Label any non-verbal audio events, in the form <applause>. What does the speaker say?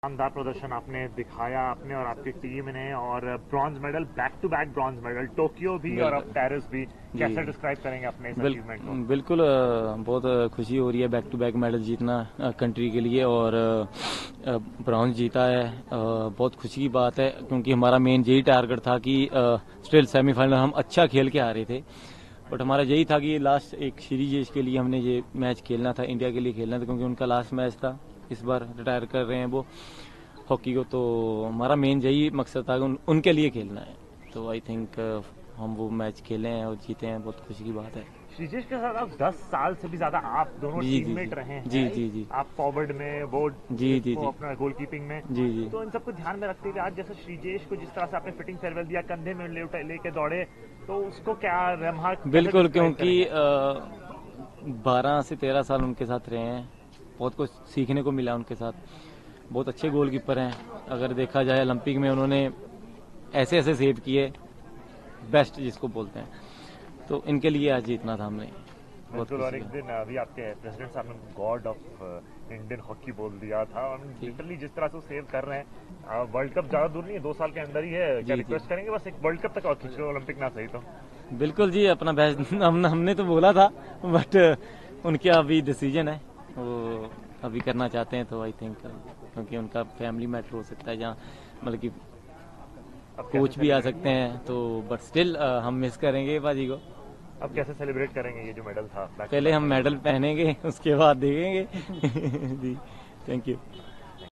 शानदार प्रदर्शन आपने दिखाया आपने और आपकी टीम ने और bronze medal back to back bronze medal Tokyo भी और अब पेरिस भी। कैसे डिस्क्राइब करेंगे अपने बिल, को? बिल्कुल बहुत खुशी हो रही है बैक टू बैक मेडल जीतना कंट्री के लिए और ब्रॉन्ज जीता है। बहुत खुशी की बात है क्योंकि हमारा मेन यही टारगेट था कि स्टिल सेमीफाइनल हम अच्छा खेल के आ रहे थे। बट हमारा यही था कि लास्ट एक सीरीज़ के लिए हमने ये मैच खेलना था इंडिया के लिए खेलना था क्योंकि उनका लास्ट मैच था। इस बार रिटायर कर रहे हैं वो। हॉकी को तो हमारा मेन यही मकसद था उन, उनके लिए खेलना है। तो आई थिंक हम वो मैच खेले हैं और जीते हैं बहुत खुशी की बात है। श्रीजेश के साथ आप 10 साल से भी ज़्यादा आप दोनों जी, टीममेट। रहे हैं जी, जी, जी। आप फॉरवर्ड में वो जी, जी, जी। अपना गोलकीपिंग में। जी जी। तो इन सबको ध्यान में रखते हुए आज जैसे श्रीजेश को जिस तरह से आपने फिटिंग फेयरवेल दिया कंधे में ले लेके दौड़े तो उसको क्या रमहा बिल्कुल क्योंकि बारह से तेरह साल उनके साथ रहे हैं। बहुत कुछ सीखने को मिला उनके साथ। बहुत अच्छे गोलकीपर हैं। अगर देखा जाए ओलंपिक में उन्होंने ऐसे ऐसे सेव किए बेस्ट जिसको बोलते हैं। तो इनके लिए आज जीतना था हमने। बिल्कुल और एक दिन अभी आपके प्रेसिडेंट साहब ने गॉड ऑफ़ इंडियन हॉकी बोल दिया था। और लिटरली जिस तरह से वो सेव कर रहे हैं वर्ल्ड कप ज़्यादा दूर नहीं है दो साल के अंदर ही है। क्या। रिक्वेस्ट करेंगे? बस एक वर्ल्ड कप तक और खींच ओलंपिक ना सही तो। बिल्कुल जी अपना बेस्ट <laughs> हम हमने तो बोला था बट उनका अभी डिसीज़न है। वो अभी करना चाहते हैं तो आई थिंक क्योंकि उनका फैमिली मैटर हो सकता है जहाँ मतलब कि कोच भी आ सकते हैं तो बट स्टिल हम मिस करेंगे बाजी को। अब कैसे सेलिब्रेट करेंगे ये जो मेडल था? पहले हम मेडल पहनेंगे <laughs> उसके बाद देखेंगे। <laughs> जी थैंक यू